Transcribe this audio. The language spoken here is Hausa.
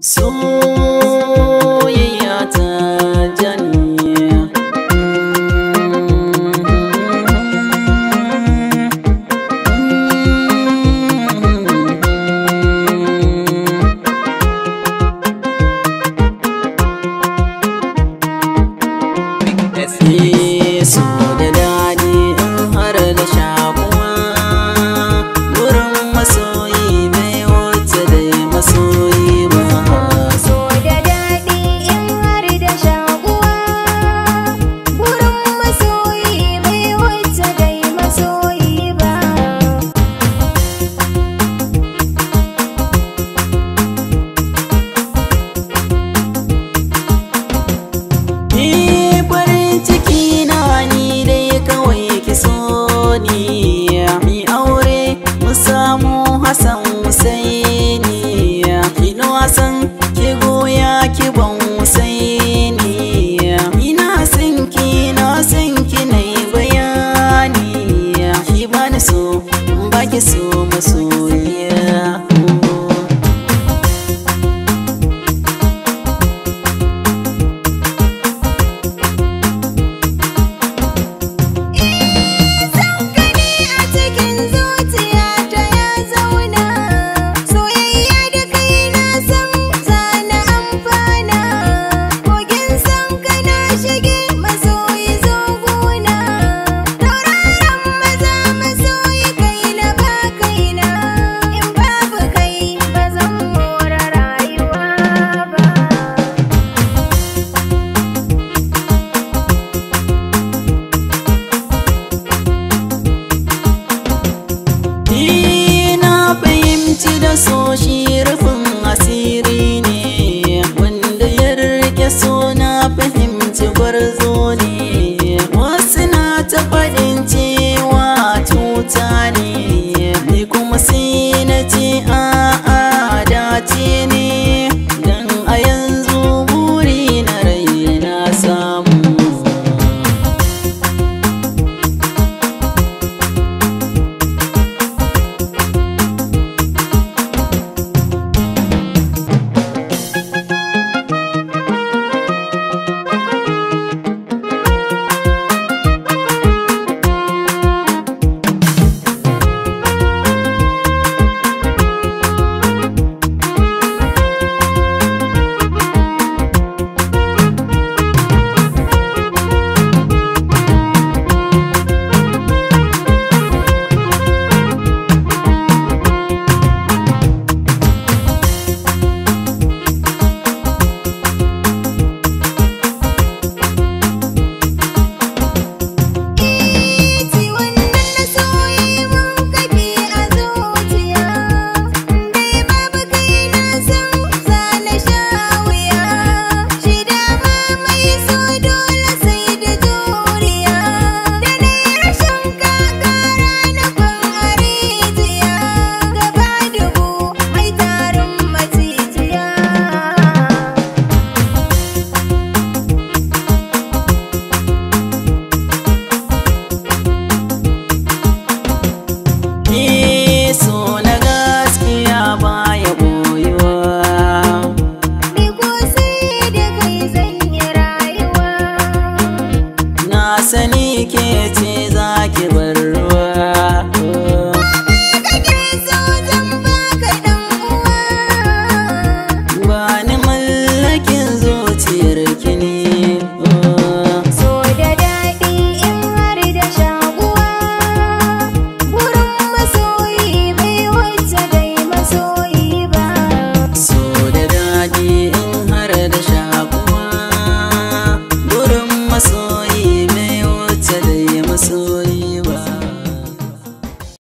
soyayya Hassan Husaini gwarzo ne. Wasu na ta faɗin cewa cuta ne. Ni kuma sai na ce a'a